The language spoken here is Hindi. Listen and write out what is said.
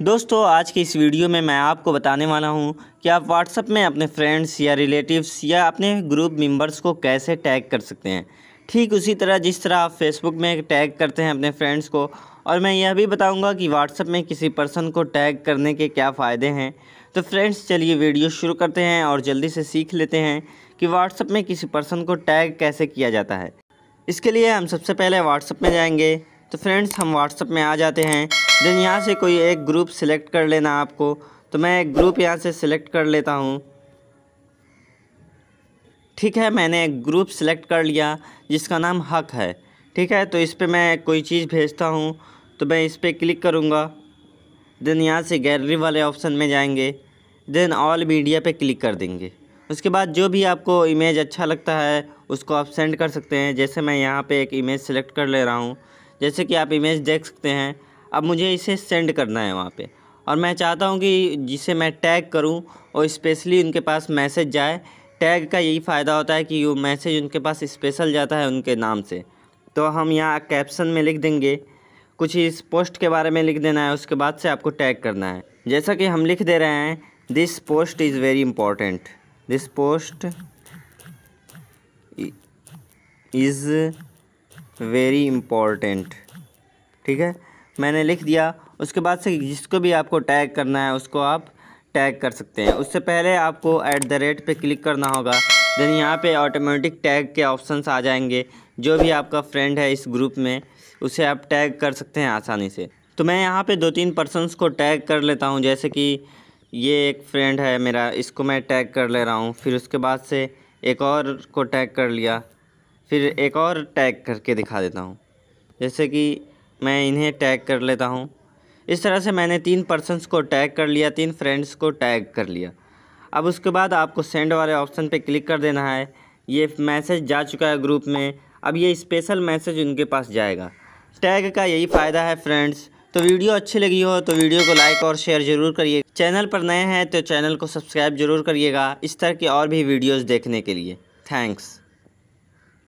दोस्तों, आज की इस वीडियो में मैं आपको बताने वाला हूँ कि आप व्हाट्सएप में अपने फ्रेंड्स या रिलेटिव्स या अपने ग्रुप मेंबर्स को कैसे टैग कर सकते हैं। ठीक उसी तरह जिस तरह आप फेसबुक में टैग करते हैं अपने फ्रेंड्स को, और मैं यह भी बताऊँगा कि व्हाट्सएप में किसी पर्सन को टैग करने के क्या फ़ायदे हैं। तो फ्रेंड्स चलिए वीडियो शुरू करते हैं और जल्दी से सीख लेते हैं कि व्हाट्सएप में किसी पर्सन को टैग कैसे किया जाता है। इसके लिए हम सबसे पहले व्हाट्सएप में जाएँगे। तो फ्रेंड्स हम व्हाट्सएप में आ जाते हैं। देन यहाँ से कोई एक ग्रुप सिलेक्ट कर लेना आपको। तो मैं एक ग्रुप यहाँ से सिलेक्ट कर लेता हूँ। ठीक है, मैंने एक ग्रुप सिलेक्ट कर लिया, जिसका नाम हक है। ठीक है तो इस पर मैं कोई चीज़ भेजता हूँ तो मैं इस पर क्लिक करूँगा। देन यहाँ से गैलरी वाले ऑप्शन में जाएँगे। देन ऑल मीडिया पे क्लिक कर देंगे। उसके बाद जो भी आपको इमेज अच्छा लगता है, उसको आप सेंड कर सकते हैं। जैसे मैं यहाँ पे एक इमेज सेलेक्ट कर ले रहा हूँ। जैसे कि आप इमेज देख सकते हैं। अब मुझे इसे सेंड करना है वहाँ पे। और मैं चाहता हूँ कि जिसे मैं टैग करूँ और स्पेशली उनके पास मैसेज जाए टैग का यही फ़ायदा होता है कि वो मैसेज उनके पास स्पेशल जाता है उनके नाम से। तो हम यहाँ कैप्शन में लिख देंगे, कुछ इस पोस्ट के बारे में लिख देना है, उसके बाद से आपको टैग करना है। जैसा कि हम लिख दे रहे हैं this post is very important this post is very important ठीक है? मैंने लिख दिया। उसके बाद से जिसको भी आपको टैग करना है, उसको आप टैग कर सकते हैं। उससे पहले आपको ऐट द रेट पर क्लिक करना होगा। देन यहाँ पे ऑटोमेटिक टैग के ऑप्शंस आ जाएँगे। जो भी आपका फ्रेंड है इस ग्रुप में, उसे आप टैग कर सकते हैं आसानी से। तो मैं यहाँ पे दो तीन पर्सनस को टैग कर लेता हूँ। जैसे कि ये एक फ्रेंड है मेरा, इसको मैं टैग कर ले रहा हूँ। फिर उसके बाद से एक और को टैग कर लिया। फिर एक और टैग करके दिखा देता हूँ। जैसे कि मैं इन्हें टैग कर लेता हूँ। इस तरह से मैंने तीन पर्सनस को टैग कर लिया, तीन फ्रेंड्स को टैग कर लिया। अब उसके बाद आपको सेंड वाले ऑप्शन पे क्लिक कर देना है। ये मैसेज जा चुका है ग्रुप में। अब ये स्पेशल मैसेज उनके पास जाएगा। टैग का यही फ़ायदा है फ्रेंड्स तो वीडियो अच्छी लगी हो तो वीडियो को लाइक और शेयर ज़रूर करिए। चैनल पर नए हैं तो चैनल को सब्सक्राइब ज़रूर करिएगा। इस तरह की और भी वीडियोज़ देखने के लिए। थैंक्स